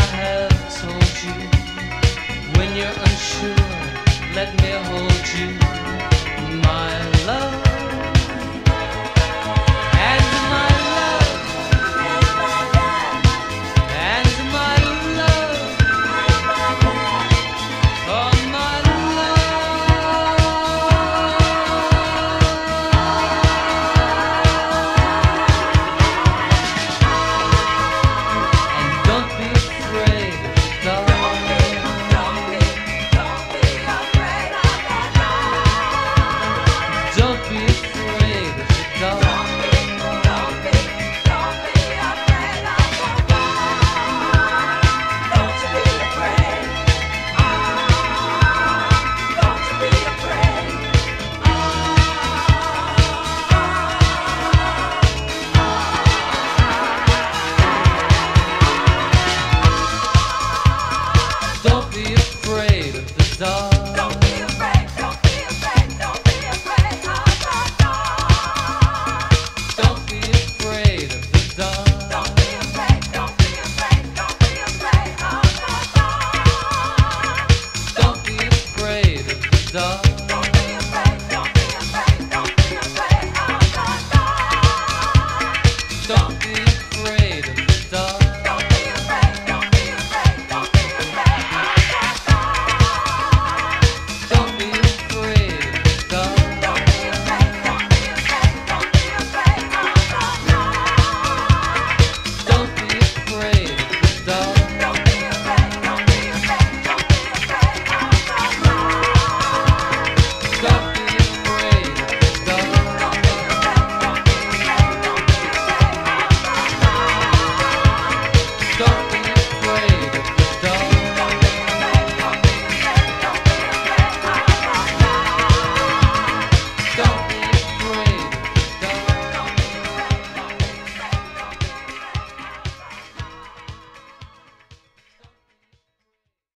I have told you. When you're unsure, let me hold you, my love.